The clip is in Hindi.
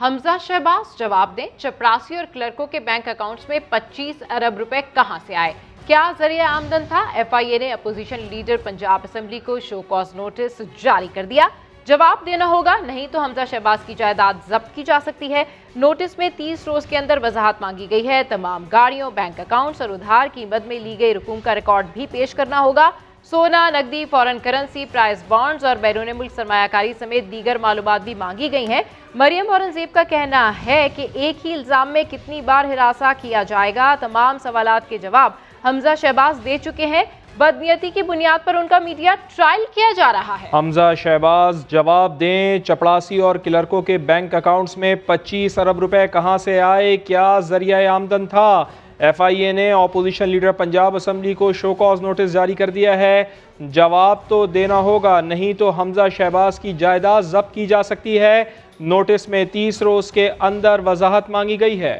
हमजा शहबाज जवाब दें, चपरासी और क्लर्कों के बैंक अकाउंट्स में 25 अरब रुपए कहाँ से आए? क्या ज़रिया आमदन था? एफआईए ने अपोजिशन लीडर पंजाब असेंबली को शो कॉज नोटिस जारी कर दिया। जवाब देना होगा, नहीं तो हमजा शहबाज की जायदाद जब्त की जा सकती है। नोटिस में 30 रोज के अंदर वजाहत मांगी गई है। तमाम गाड़ियों, बैंक अकाउंट्स और उधार कीमत में ली गई रकूम का रिकॉर्ड भी पेश करना होगा। सोना, नकदी फॉरेन करेंसी प्राइस बॉन्ड्स और बैरून मुल्क सरमायाकारी समेत दीगर मालूम भी मांगी गई हैं। मरियम औरंगज़ेब का कहना है कि एक ही इल्ज़ाम में कितनी बार हिरासा किया जाएगा? तमाम सवाल के जवाब हमजा शहबाज दे चुके हैं। बदनीयती की बुनियाद पर उनका मीडिया ट्रायल किया जा रहा है। हमजा शहबाज, जवाब दें, चपड़ासी और क्लर्कों के बैंक अकाउंट्स में 25 अरब रुपए कहाँ से आए? क्या ज़रिया आमदन था? एफआईए ने अपोजिशन लीडर पंजाब असम्बली को शो कॉज नोटिस जारी कर दिया है। जवाब तो देना होगा, नहीं तो हमजा शहबाज की जायदाद जब्त की जा सकती है। नोटिस में तीस रोज के अंदर वजाहत मांगी गई है।